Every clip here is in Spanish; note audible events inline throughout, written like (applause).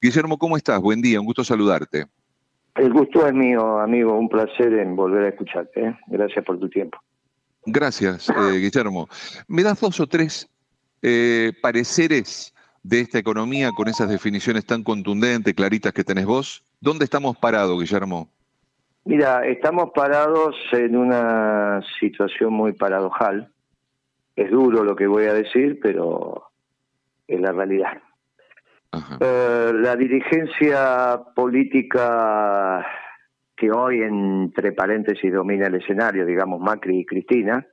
Guillermo, ¿cómo estás? Buen día, un gusto saludarte. El gusto es mío, amigo, un placer en volver a escucharte. ¿eh? Gracias por tu tiempo. Gracias, eh, Guillermo. ¿Me das dos o tres eh, pareceres de esta economía con esas definiciones tan contundentes, claritas que tenés vos? ¿Dónde estamos parados, Guillermo? Mira, estamos parados en una situación muy paradojal. Es duro lo que voy a decir, pero es la realidad. Eh, la dirigencia política que hoy, entre paréntesis, domina el escenario, digamos Macri y Cristina,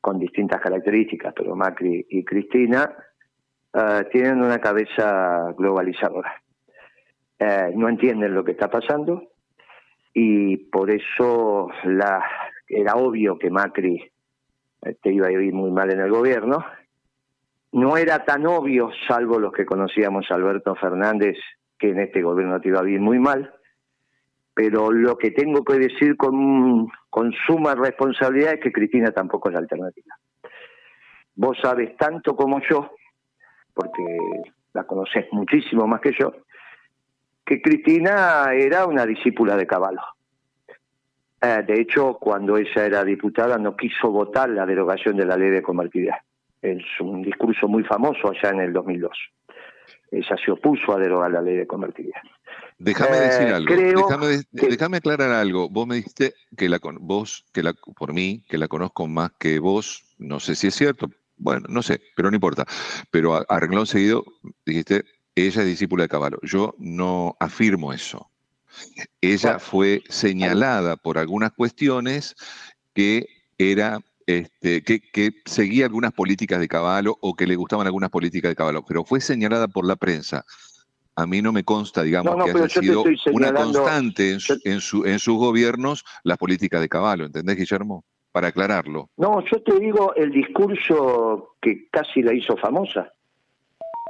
con distintas características, pero Macri y Cristina, eh, tienen una cabeza globalizadora. Eh, no entienden lo que está pasando y por eso la, era obvio que Macri te iba a ir muy mal en el gobierno no era tan obvio, salvo los que conocíamos a Alberto Fernández, que en este gobierno te iba bien muy mal, pero lo que tengo que decir con, suma responsabilidad es que Cristina tampoco es alternativa. Vos sabes tanto como yo, porque la conoces muchísimo más que yo, que Cristina era una discípula de Caballo. Eh, de hecho, cuando ella era diputada no quiso votar la derogación de la ley de convertibilidad es un discurso muy famoso allá en el 2002. Ella se opuso a derogar la ley de convertibilidad. Déjame eh, decir algo, déjame, aclarar algo. Vos me dijiste que la vos, que la, por mí, que la conozco más que vos, no sé si es cierto, bueno, no sé, pero no importa. Pero a, a seguido dijiste, ella es discípula de Caballo. Yo no afirmo eso. Ella fue señalada por algunas cuestiones que era este, que, seguía algunas políticas de Caballo o que le gustaban algunas políticas de Caballo, pero fue señalada por la prensa. A mí no me consta, digamos, que haya sido una constante en, su, en, sus gobiernos las políticas de Caballo, ¿entendés, Guillermo? Para aclararlo. No, yo te digo el discurso que casi la hizo famosa,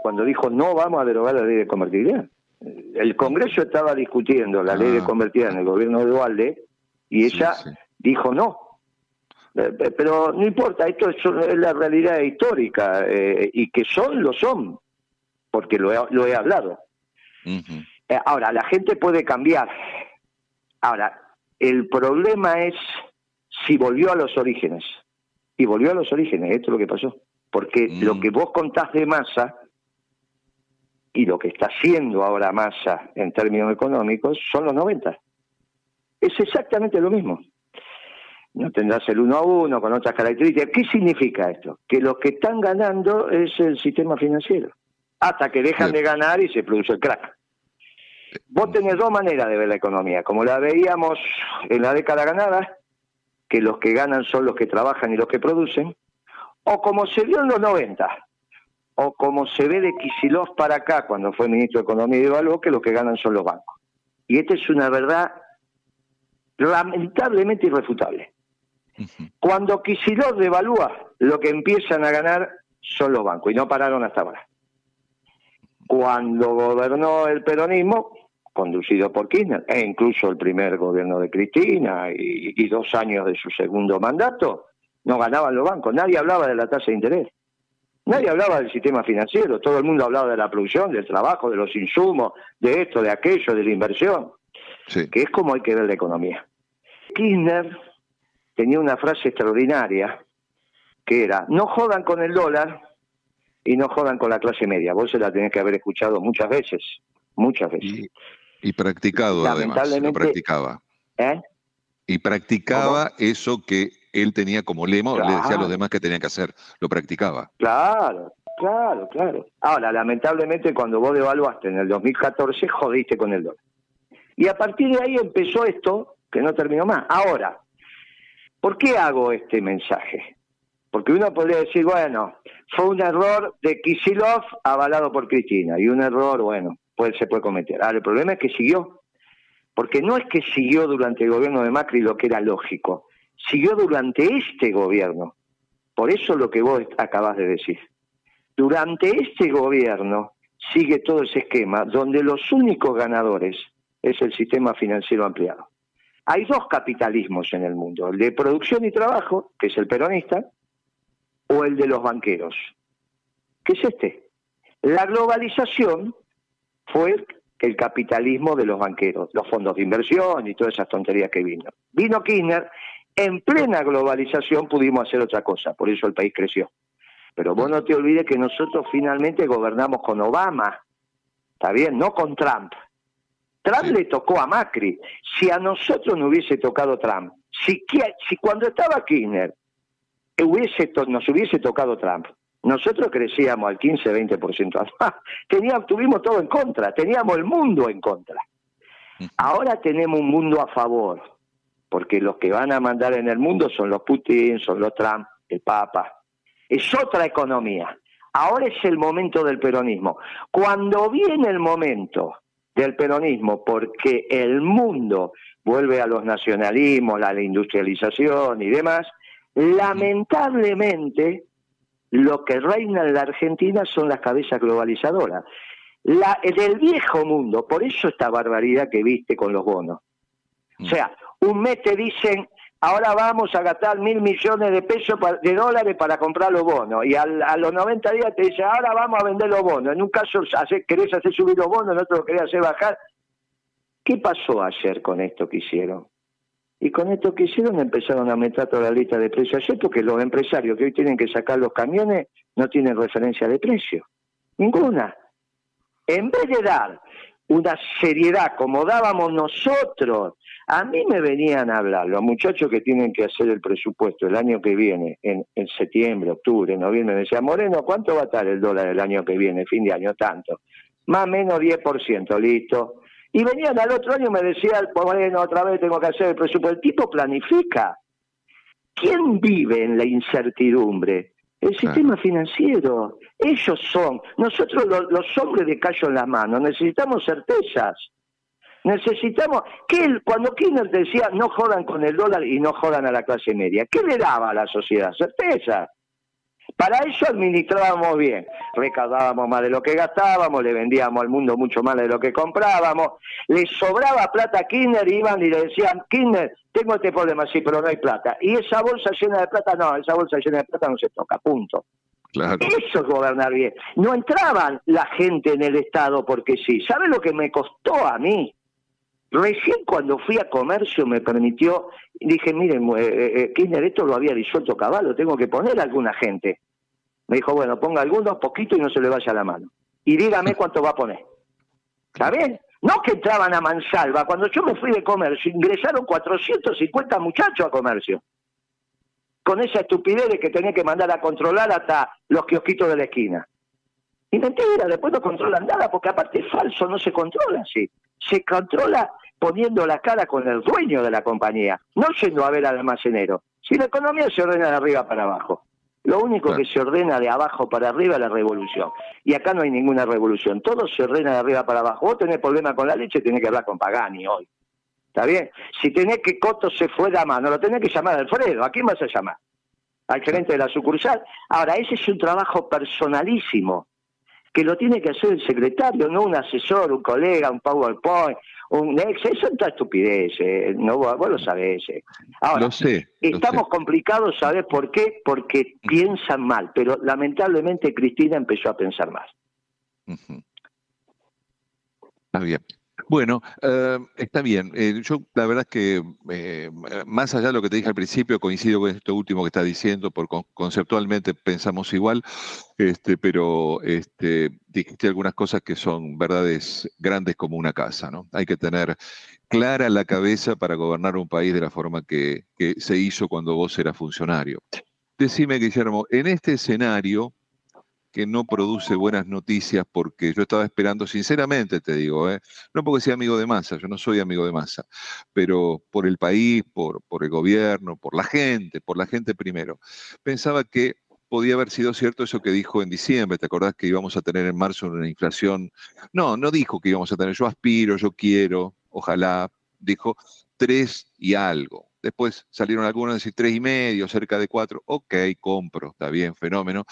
cuando dijo no vamos a derogar la ley de convertibilidad. El Congreso estaba discutiendo la ley de ah. convertibilidad en el gobierno de Dualde y ella dijo no, pero no importa, esto es, la realidad histórica eh, y que son, lo son, porque lo he, lo he hablado. ahora, la gente puede cambiar. Ahora, el problema es si volvió a los orígenes. Y volvió a los orígenes, esto es lo que pasó. Porque lo mm. que vos contás de masa y lo que está haciendo ahora masa en términos económicos son los 90. Es exactamente lo mismo no tendrás el uno a uno con otras características. ¿Qué significa esto? Que lo que están ganando es el sistema financiero, hasta que dejan de ganar y se produce el crack. Vos tenés dos maneras de ver la economía, como la veíamos en la década ganada, que los que ganan son los que trabajan y los que producen, o como se vio en los 90, o como se ve de Kisilov para acá cuando fue ministro de Economía y de que los que ganan son los bancos. Y esta es una verdad lamentablemente irrefutable. Cuando Kicillof devalúa, lo que empiezan a ganar son los bancos y no pararon hasta ahora. Cuando gobernó el peronismo, conducido por Kirchner, e incluso el primer gobierno de Cristina y, dos años de su segundo mandato, no ganaban los bancos. Nadie hablaba de la tasa de interés. Nadie hablaba del sistema financiero. Todo el mundo hablaba de la producción, del trabajo, de los insumos, de esto, de aquello, de la inversión. Que es como hay que ver la economía. Kirchner tenía una frase extraordinaria que era, no jodan con el dólar y no jodan con la clase media. Vos se la tenés que haber escuchado muchas veces, muchas veces. Y, practicado además, lo practicaba. ¿Eh? Y practicaba eso que él tenía como lema, le decía a los demás que tenían que hacer, lo practicaba. Claro, claro, claro. Ahora, lamentablemente cuando vos devaluaste en el 2014, jodiste con el dólar. Y a partir de ahí empezó esto, que no terminó más. Ahora, ¿Por qué hago este mensaje? Porque uno podría decir, bueno, fue un error de Kisilov avalado por Cristina, y un error, bueno, pues se puede cometer. Ahora, el problema es que siguió, porque no es que siguió durante el gobierno de Macri lo que era lógico, siguió durante este gobierno. Por eso lo que vos acabas de decir. Durante este gobierno sigue todo ese esquema donde los únicos ganadores es el sistema financiero ampliado. Hay dos capitalismos en el mundo, el de producción y trabajo, que es el peronista, o el de los banqueros, que es este. La globalización fue el capitalismo de los banqueros, los fondos de inversión y todas esas tonterías que vino. Vino Kirchner, en plena globalización pudimos hacer otra cosa, por eso el país creció. Pero vos no te olvides que nosotros finalmente gobernamos con Obama, ¿está bien? No con Trump. Trump le tocó a Macri. Si a nosotros no hubiese tocado Trump, si, si cuando estaba Kirchner hubiese nos hubiese tocado Trump, nosotros crecíamos al 15-20%. (laughs) Teníamos, tuvimos todo en contra, teníamos el mundo en contra. Ahora tenemos un mundo a favor, porque los que van a mandar en el mundo son los Putin, son los Trump, el Papa. Es otra economía. Ahora es el momento del peronismo. Cuando viene el momento del peronismo, porque el mundo vuelve a los nacionalismos, a la industrialización y demás, lamentablemente lo que reina en la Argentina son las cabezas globalizadoras. La, del viejo mundo, por eso esta barbaridad que viste con los bonos. O sea, un mes te dicen, ahora vamos a gastar mil millones de pesos de dólares para comprar los bonos, y a los 90 días te dicen, ahora vamos a vender los bonos. En un caso querés hacer subir los bonos, en otro querés hacer bajar. ¿Qué pasó ayer con esto que hicieron? Y con esto que hicieron empezaron a aumentar toda la lista de precios ayer porque los empresarios que hoy tienen que sacar los camiones no tienen referencia de precio. Ninguna. En vez de dar una seriedad como dábamos nosotros, a mí me venían a hablar los muchachos que tienen que hacer el presupuesto el año que viene, en, en septiembre, octubre, noviembre, me decían, Moreno, ¿cuánto va a estar el dólar el año que viene, fin de año? Tanto. Más o menos 10%, listo. Y venían al otro año y me decían, bueno, otra vez tengo que hacer el presupuesto. El tipo planifica. ¿Quién vive en la incertidumbre? El sistema financiero. Ellos son. Nosotros los, hombres de callo en las manos necesitamos certezas. Necesitamos que cuando Kirchner decía no jodan con el dólar y no jodan a la clase media, ¿qué le daba a la sociedad? Certeza. Para eso administrábamos bien, recaudábamos más de lo que gastábamos, le vendíamos al mundo mucho más de lo que comprábamos, le sobraba plata a Kirchner, iban y le decían, Kirchner, tengo este problema, sí, pero no hay plata. Y esa bolsa llena de plata, no, esa bolsa llena de plata no se toca, punto. Eso es gobernar bien. No entraban la gente en el Estado porque sí. ¿Sabe lo que me costó a mí? Recién cuando fui a comercio me permitió, dije, miren, eh, eh, eh, Kirchner, esto lo había disuelto caballo, tengo que poner a alguna gente. Me dijo, bueno, ponga algunos, poquito y no se le vaya la mano. Y dígame cuánto va a poner. ¿Está bien? No que entraban a mansalva. Cuando yo me fui de comercio, ingresaron 450 muchachos a comercio. Con esa estupidez de que tenía que mandar a controlar hasta los kiosquitos de la esquina. Y mentira, después no controlan nada, porque aparte es falso, no se controla así. Se controla poniendo la cara con el dueño de la compañía, no yendo a ver al almacenero. Si la economía se ordena de arriba para abajo. Lo único que se ordena de abajo para arriba es la revolución. Y acá no hay ninguna revolución. Todo se ordena de arriba para abajo. Vos tenés problema con la leche, tenés que hablar con Pagani hoy. ¿Está bien? Si tenés que Coto se fue de mano, lo tenés que llamar a Alfredo. ¿A quién vas a llamar? Al gerente de la sucursal. Ahora, ese es un trabajo personalísimo que lo tiene que hacer el secretario, no un asesor, un colega, un PowerPoint, un ex, eso es toda estupidez, eh, no, vos lo sabés. Eh. Ahora, sé, estamos complicados, ¿sabés por qué? Porque piensan mal, pero lamentablemente Cristina empezó a pensar más. Está bien. Bueno, eh, está bien. Eh, yo la verdad es que eh, más allá de lo que te dije al principio, coincido con esto último que está diciendo, porque conceptualmente pensamos igual, este, pero este, dijiste algunas cosas que son verdades grandes como una casa, ¿no? Hay que tener clara la cabeza para gobernar un país de la forma que, que se hizo cuando vos eras funcionario. Decime, Guillermo, en este escenario, que no produce buenas noticias porque yo estaba esperando, sinceramente te digo, ¿eh? no porque sea amigo de masa, yo no soy amigo de masa, pero por el país, por, por el gobierno, por la gente, por la gente primero. Pensaba que podía haber sido cierto eso que dijo en diciembre, ¿te acordás que íbamos a tener en marzo una inflación? No, no dijo que íbamos a tener, yo aspiro, yo quiero, ojalá, dijo tres y algo. Después salieron algunos a decir tres y medio, cerca de cuatro. Ok, compro, está bien, fenómeno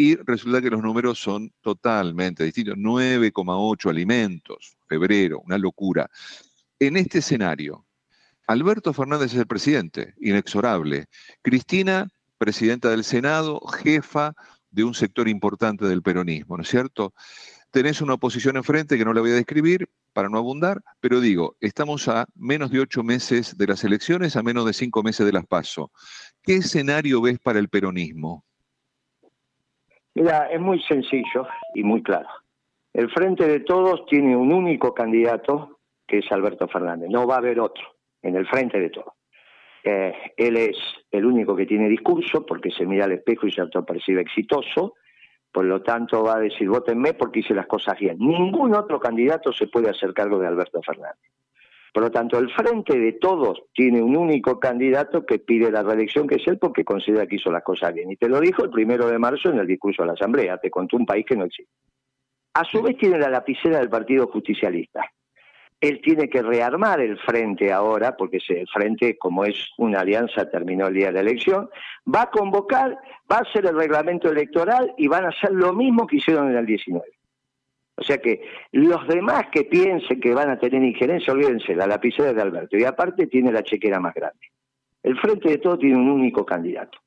y resulta que los números son totalmente distintos. 9,8 alimentos, febrero, una locura. En este escenario, Alberto Fernández es el presidente, inexorable. Cristina, presidenta del Senado, jefa de un sector importante del peronismo, ¿no es cierto? tenés una oposición enfrente que no la voy a describir para no abundar, pero digo, estamos a menos de ocho meses de las elecciones, a menos de cinco meses de las PASO. ¿Qué escenario ves para el peronismo? Mira, es muy sencillo y muy claro. El Frente de Todos tiene un único candidato, que es Alberto Fernández. No va a haber otro en el Frente de Todos. Eh, él es el único que tiene discurso porque se mira al espejo y se autopercibe exitoso. Por lo tanto, va a decir, votenme porque hice las cosas bien. Ningún otro candidato se puede hacer cargo de Alberto Fernández. Por lo tanto, el frente de todos tiene un único candidato que pide la reelección, que es él, porque considera que hizo las cosas bien. Y te lo dijo el primero de marzo en el discurso de la Asamblea. Te contó un país que no existe. A su vez tiene la lapicera del Partido Justicialista. Él tiene que rearmar el frente ahora, porque el frente, como es una alianza, terminó el día de la elección, va a convocar, va a hacer el reglamento electoral y van a hacer lo mismo que hicieron en el 19. O sea que los demás que piensen que van a tener injerencia, olvídense, la lapicera de Alberto. Y aparte tiene la chequera más grande. El frente de todo tiene un único candidato.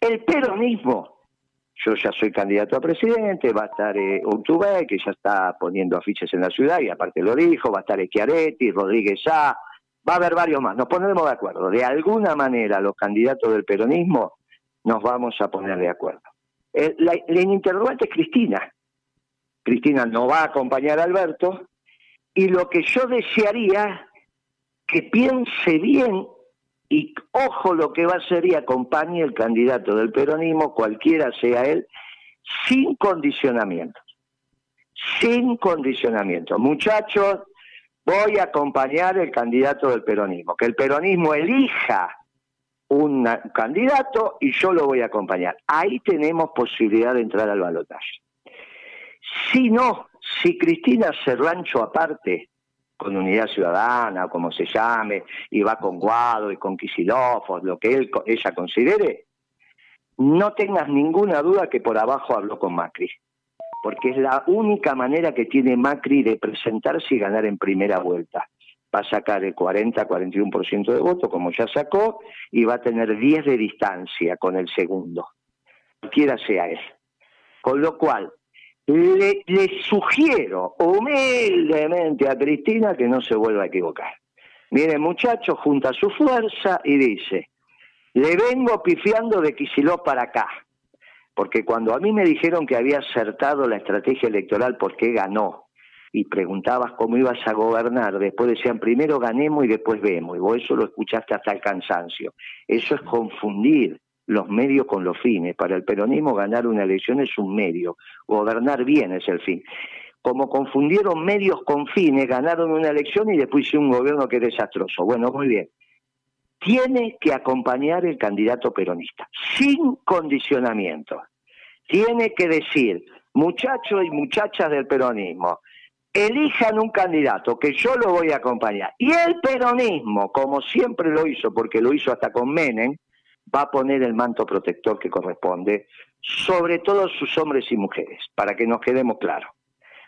El peronismo yo ya soy candidato a presidente, va a estar eh, que ya está poniendo afiches en la ciudad y aparte lo dijo, va a estar Schiaretti, Rodríguez A, va a haber varios más, nos pondremos de acuerdo. De alguna manera los candidatos del peronismo nos vamos a poner de acuerdo. Eh, la, la interrogante es Cristina. Cristina no va a acompañar a Alberto y lo que yo desearía que piense bien y ojo lo que va a hacer y acompañe el candidato del peronismo, cualquiera sea él, sin condicionamientos. Sin condicionamiento. Muchachos, voy a acompañar el candidato del peronismo. Que el peronismo elija un candidato y yo lo voy a acompañar. Ahí tenemos posibilidad de entrar al balotaje. Si no, si Cristina rancho aparte, con Unidad Ciudadana, como se llame, y va con Guado y con Kisilov, lo que él, ella considere, no tengas ninguna duda que por abajo habló con Macri, porque es la única manera que tiene Macri de presentarse y ganar en primera vuelta. Va a sacar el 40-41% de voto, como ya sacó, y va a tener 10 de distancia con el segundo, quiera sea él. Con lo cual, le, sugiero humildemente a Cristina que no se vuelva a equivocar. Mire, muchacho, junta su fuerza y dice, le vengo pifiando de Quisiló para acá, porque cuando a mí me dijeron que había acertado la estrategia electoral porque ganó, y preguntabas cómo ibas a gobernar, después decían primero ganemos y después vemos, y vos eso lo escuchaste hasta el cansancio. Eso es confundir los medios con los fines. Para el peronismo ganar una elección es un medio, gobernar bien es el fin. Como confundieron medios con fines, ganaron una elección y después hizo un gobierno que es desastroso. Bueno, muy bien. Tiene que acompañar el candidato peronista, sin condicionamiento. Tiene que decir, muchachos y muchachas del peronismo, elijan un candidato que yo lo voy a acompañar. Y el peronismo, como siempre lo hizo, porque lo hizo hasta con Menem, va a poner el manto protector que corresponde sobre todos sus hombres y mujeres, para que nos quedemos claros.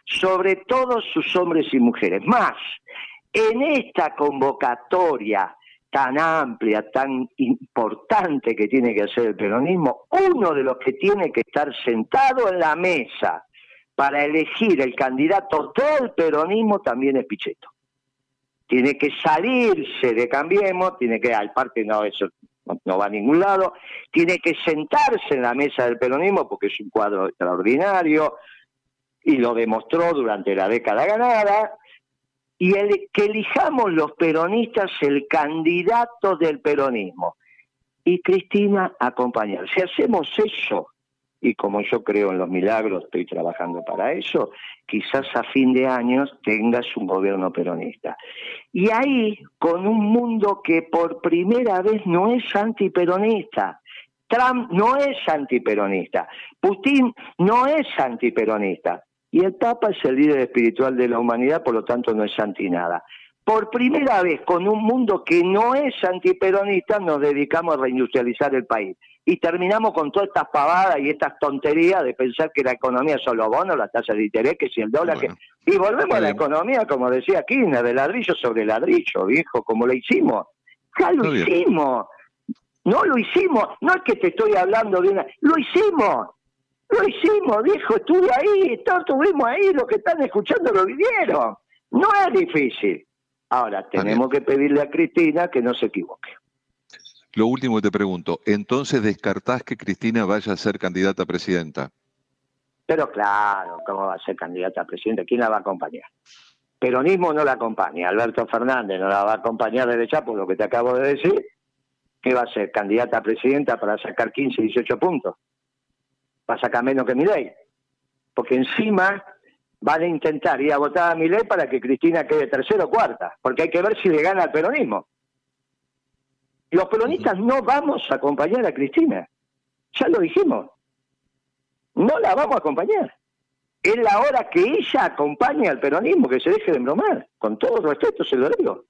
Sobre todos sus hombres y mujeres. Más, en esta convocatoria tan amplia, tan importante que tiene que hacer el peronismo, uno de los que tiene que estar sentado en la mesa para elegir el candidato del peronismo también es Pichetto. Tiene que salirse de Cambiemos, tiene que, al parte no, eso no, va a ningún lado, tiene que sentarse en la mesa del peronismo porque es un cuadro extraordinario y lo demostró durante la década ganada, y el, que elijamos los peronistas el candidato del peronismo. Y Cristina acompañar. Si hacemos eso, y como yo creo en los milagros, estoy trabajando para eso, quizás a fin de años tengas un gobierno peronista. Y ahí, con un mundo que por primera vez no es antiperonista, Trump no es antiperonista, Putin no es antiperonista, y el Papa es el líder espiritual de la humanidad, por lo tanto no es anti nada. Por primera vez, con un mundo que no es antiperonista, nos dedicamos a reindustrializar el país y terminamos con todas estas pavadas y estas tonterías de pensar que la economía son los bonos, la tasa de interés, que si el dólar, que... Y volvemos a la economía, como decía Kirchner, de ladrillo sobre ladrillo, viejo, como lo hicimos. Ya lo hicimos. No lo hicimos. No es que te estoy hablando de una... Lo hicimos. Lo hicimos, viejo, estuve ahí, todos estuvimos ahí, los que están escuchando lo vivieron. No es difícil. Ahora, tenemos que pedirle a Cristina que no se equivoque. Lo último que te pregunto, entonces descartás que Cristina vaya a ser candidata a presidenta. Pero claro, ¿cómo va a ser candidata a presidenta? ¿Quién la va a acompañar? Peronismo no la acompaña, Alberto Fernández no la va a acompañar desde ya por lo que te acabo de decir, ¿qué va a ser? ¿Candidata a presidenta para sacar 15, 18 puntos? Va a sacar menos que mi ley. Porque encima van a intentar ir a votar a mi ley para que Cristina quede tercera o cuarta, porque hay que ver si le gana al peronismo. Los peronistas no vamos a acompañar a Cristina, ya lo dijimos, no la vamos a acompañar. Es la hora que ella acompañe al peronismo, que se deje de embromar, con todo respeto se lo digo.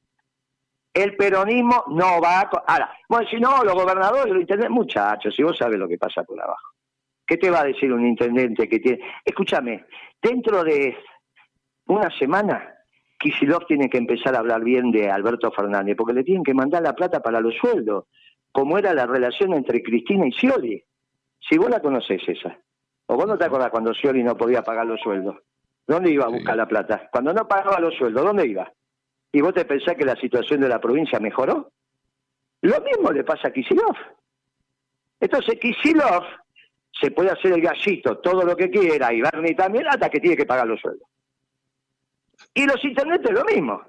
El peronismo no va a... Ahora, bueno, si no, los gobernadores, los intendentes, muchachos, si vos sabes lo que pasa por abajo. ¿Qué te va a decir un intendente que tiene... Escúchame, dentro de una semana, Kisilov tiene que empezar a hablar bien de Alberto Fernández, porque le tienen que mandar la plata para los sueldos, como era la relación entre Cristina y Scioli. Si vos la conocés esa. ¿O vos no te acordás cuando Scioli no podía pagar los sueldos? ¿Dónde iba a buscar la plata? Cuando no pagaba los sueldos, ¿dónde iba? ¿Y vos te pensás que la situación de la provincia mejoró? Lo mismo le pasa a Kisilov. Entonces Kisilov se puede hacer el gallito todo lo que quiera y Bernie también hasta que tiene que pagar los sueldos. Y los intendentes lo mismo.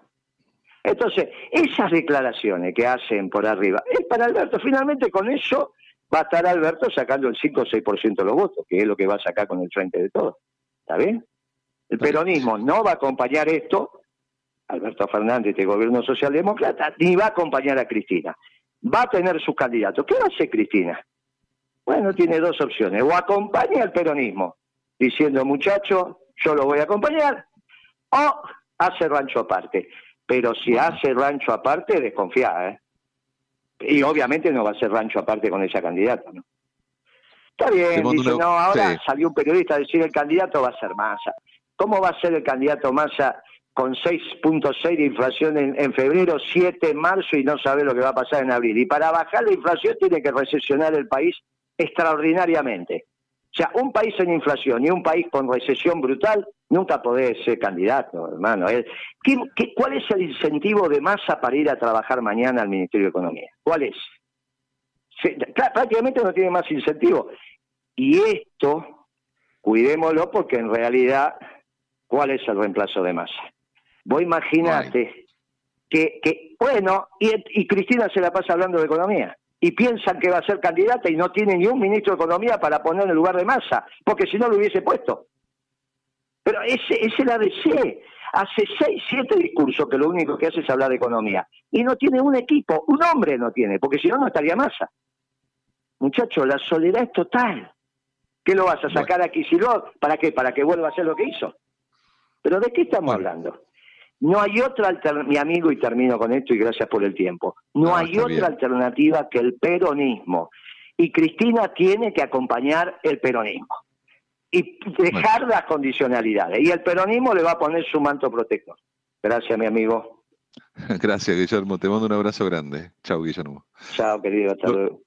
Entonces, esas declaraciones que hacen por arriba, es para Alberto. Finalmente con eso va a estar Alberto sacando el 5 o 6% de los votos, que es lo que va a sacar con el frente de todos. ¿Está bien? El peronismo no va a acompañar esto, Alberto Fernández, este gobierno socialdemócrata, ni va a acompañar a Cristina. Va a tener sus candidatos. ¿Qué va a hacer Cristina? Bueno, tiene dos opciones. O acompaña al peronismo, diciendo, muchacho, yo lo voy a acompañar, o hace rancho aparte. Pero si hace rancho aparte, desconfía, ¿eh? Y obviamente no va a ser rancho aparte con esa candidata, ¿no? Está bien, dice, no, ahora salió un periodista a decir el candidato va a ser Massa. ¿Cómo va a ser el candidato Massa con 6.6 de inflación en, en, febrero, 7 en marzo y no sabe lo que va a pasar en abril? Y para bajar la inflación tiene que recesionar el país extraordinariamente. O sea, un país en inflación y un país con recesión brutal nunca podés ser candidato, hermano. ¿Qué, cuál es el incentivo de masa para ir a trabajar mañana al Ministerio de Economía? ¿Cuál es? prácticamente no tiene más incentivo. Y esto, cuidémoslo porque en realidad, ¿cuál es el reemplazo de masa? Vos imaginate que, que, bueno, y, y Cristina se la pasa hablando de economía y piensan que va a ser candidata y no tiene ni un ministro de Economía para poner en el lugar de masa, porque si no lo hubiese puesto. Pero ese es el ABC. Hace seis, siete discursos que lo único que hace es hablar de economía. Y no tiene un equipo, un hombre no tiene, porque si no, no estaría masa. Muchachos, la soledad es total. ¿Qué lo vas a sacar aquí si no? ¿Para qué? ¿Para que vuelva a hacer lo que hizo? ¿Pero de qué estamos hablando? No hay otra alternativa, mi amigo, y termino con esto y gracias por el tiempo, no, hay otra alternativa que el peronismo. Y Cristina tiene que acompañar el peronismo y dejar las condicionalidades. Y el peronismo le va a poner su manto protector. Gracias, mi amigo. (laughs) Gracias, Guillermo. Te mando un abrazo grande. Chao, Guillermo. Chao, querido. Hasta luego.